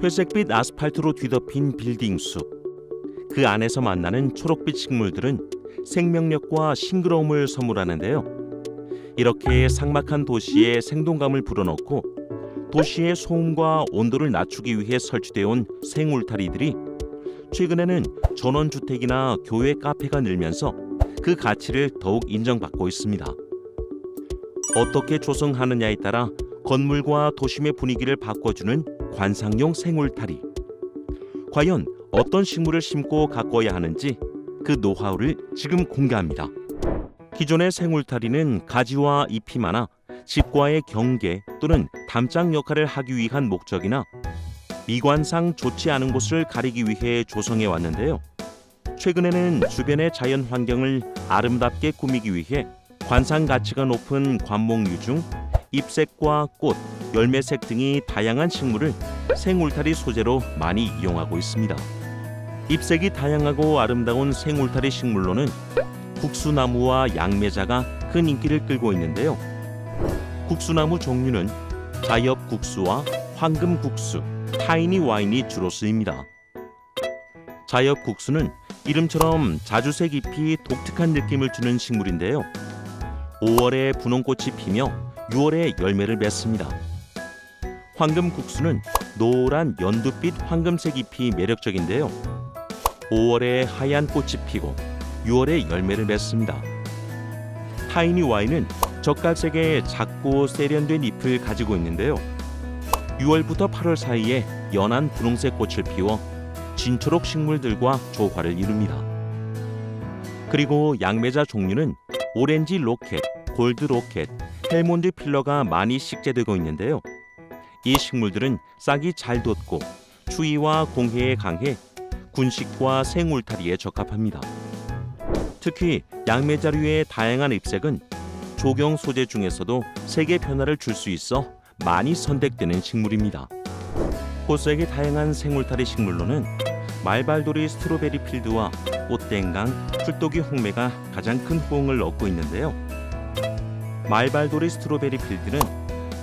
회색빛 아스팔트로 뒤덮인 빌딩 숲. 그 안에서 만나는 초록빛 식물들은 생명력과 싱그러움을 선물하는데요. 이렇게 삭막한 도시에 생동감을 불어넣고 도시의 소음과 온도를 낮추기 위해 설치되어 온 생울타리들이 최근에는 전원주택이나 교외 카페가 늘면서 그 가치를 더욱 인정받고 있습니다. 어떻게 조성하느냐에 따라 건물과 도심의 분위기를 바꿔주는 관상용 생울타리. 과연 어떤 식물을 심고 가꿔야 하는지 그 노하우를 지금 공개합니다. 기존의 생울타리는 가지와 잎이 많아 집과의 경계 또는 담장 역할을 하기 위한 목적이나 미관상 좋지 않은 곳을 가리기 위해 조성해 왔는데요. 최근에는 주변의 자연 환경을 아름답게 꾸미기 위해 관상 가치가 높은 관목류 중 잎색과 꽃, 열매색 등이 다양한 식물을 생울타리 소재로 많이 이용하고 있습니다. 잎색이 다양하고 아름다운 생울타리 식물로는 국수나무와 양매자가 큰 인기를 끌고 있는데요. 국수나무 종류는 자엽국수와 황금국수, 타이니 와인이 주로 쓰입니다. 자엽국수는 이름처럼 자주색 잎이 독특한 느낌을 주는 식물인데요. 5월에 분홍꽃이 피며 6월에 열매를 맺습니다. 황금국수는 노란 연두빛 황금색 잎이 매력적인데요. 5월에 하얀 꽃이 피고 6월에 열매를 맺습니다. 타이니 와인은 젓갈색의 작고 세련된 잎을 가지고 있는데요. 6월부터 8월 사이에 연한 분홍색 꽃을 피워 진초록 식물들과 조화를 이룹니다. 그리고 양매자 종류는 오렌지 로켓, 골드 로켓, Helmond Pillar가 많이 식재되고 있는데요. 이 식물들은 싹이 잘 돋고 추위와 공해에 강해 군식과 생울타리에 적합합니다. 특히 양매자류의 다양한 잎색은 조경 소재 중에서도 색의 변화를 줄 수 있어 많이 선택되는 식물입니다. 꽃색의 다양한 생울타리 식물로는 말발도리 Strawberry Field와 꽃댕강, 풀또기 홍매가 가장 큰 호응을 얻고 있는데요. 말발도리 Strawberry Field는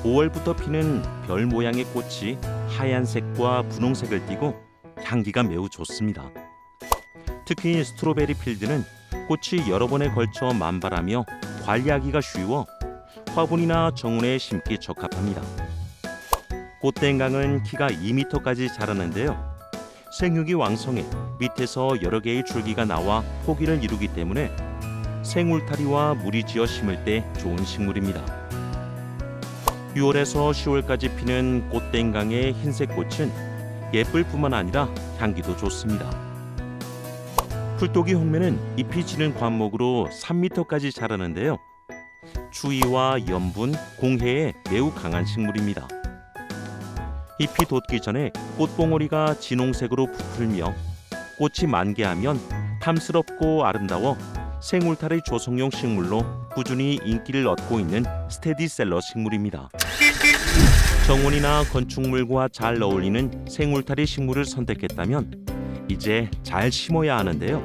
5월부터 피는 별 모양의 꽃이 하얀색과 분홍색을 띠고 향기가 매우 좋습니다. 특히 Strawberry Field는 꽃이 여러 번에 걸쳐 만발하며 관리하기가 쉬워 화분이나 정원에 심기 적합합니다. 꽃땡강은 키가 2m까지 자라는데요. 생육이 왕성해 밑에서 여러 개의 줄기가 나와 포기를 이루기 때문에 생울타리와 무리 지어 심을 때 좋은 식물입니다. 6월에서 10월까지 피는 꽃땡강의 흰색 꽃은 예쁠 뿐만 아니라 향기도 좋습니다. 풀독이 홍매는 잎이 지는 관목으로 3m까지 자라는데요. 추위와 염분, 공해에 매우 강한 식물입니다. 잎이 돋기 전에 꽃봉오리가 진홍색으로 부풀며 꽃이 만개하면 탐스럽고 아름다워 생울타리 조성용 식물로 꾸준히 인기를 얻고 있는 스테디셀러 식물입니다. 정원이나 건축물과 잘 어울리는 생울타리 식물을 선택했다면 이제 잘 심어야 하는데요.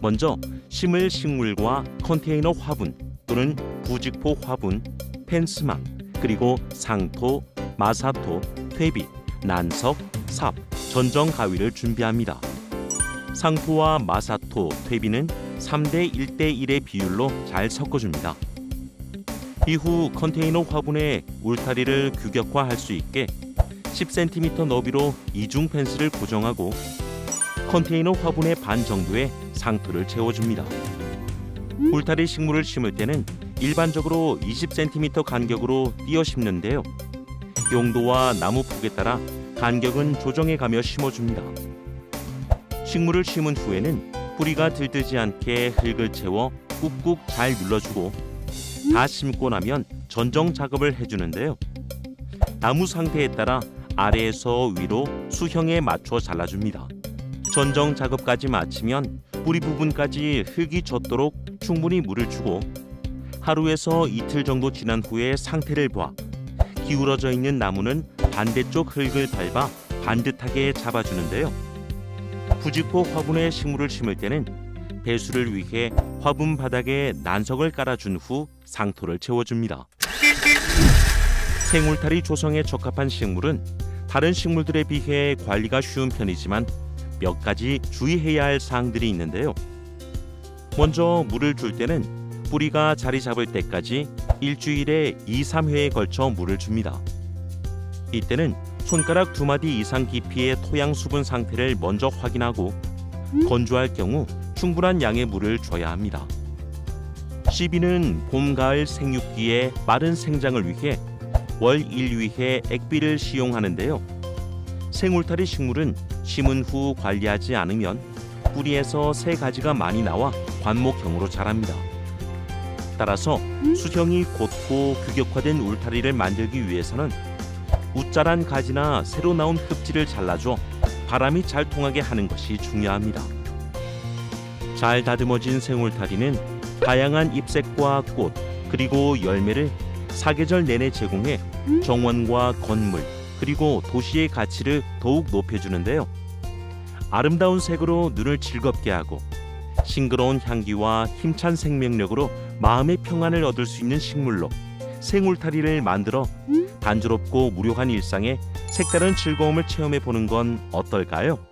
먼저 심을 식물과 컨테이너 화분 또는 부직포 화분, 펜스망, 그리고 상토, 마사토, 퇴비, 난석, 삽, 전정 가위를 준비합니다. 상토와 마사토, 퇴비는 3대 1대 1의 비율로 잘 섞어줍니다. 이후 컨테이너 화분에 울타리를 규격화할 수 있게 10cm 너비로 이중 펜스를 고정하고 컨테이너 화분의 반 정도의 상토를 채워줍니다. 울타리 식물을 심을 때는 일반적으로 20cm 간격으로 띄어 심는데요. 용도와 나무 폭에 따라 간격은 조정해 가며 심어줍니다. 식물을 심은 후에는 뿌리가 들뜨지 않게 흙을 채워 꾹꾹 잘 눌러주고 다 심고 나면 전정 작업을 해주는데요. 나무 상태에 따라 아래에서 위로 수형에 맞춰 잘라줍니다. 전정 작업까지 마치면 뿌리 부분까지 흙이 젖도록 충분히 물을 주고 하루에서 이틀 정도 지난 후에 상태를 봐 기울어져 있는 나무는 반대쪽 흙을 밟아 반듯하게 잡아주는데요. 부직포 화분에 식물을 심을 때는 배수를 위해 화분 바닥에 난석을 깔아준 후 상토를 채워줍니다. 생울타리 조성에 적합한 식물은 다른 식물들에 비해 관리가 쉬운 편이지만 몇 가지 주의해야 할 사항들이 있는데요. 먼저 물을 줄 때는 뿌리가 자리 잡을 때까지 일주일에 2, 3회에 걸쳐 물을 줍니다. 이때는 손가락 두 마디 이상 깊이의 토양 수분 상태를 먼저 확인하고 건조할 경우 충분한 양의 물을 줘야 합니다. 씨비는 봄, 가을 생육기에 빠른 생장을 위해 월 1위해 액비를 시용하는데요. 생울타리 식물은 심은 후 관리하지 않으면 뿌리에서 새 가지가 많이 나와 관목형으로 자랍니다. 따라서 수형이 곧고 규격화된 울타리를 만들기 위해서는 웃자란 가지나 새로 나온 흡지를 잘라줘 바람이 잘 통하게 하는 것이 중요합니다. 잘 다듬어진 생울타리는 다양한 잎색과 꽃 그리고 열매를 사계절 내내 제공해 정원과 건물 그리고 도시의 가치를 더욱 높여주는데요. 아름다운 색으로 눈을 즐겁게 하고 싱그러운 향기와 힘찬 생명력으로 마음의 평안을 얻을 수 있는 식물로 생울타리를 만들어 단조롭고 무료한 일상에 색다른 즐거움을 체험해 보는 건 어떨까요?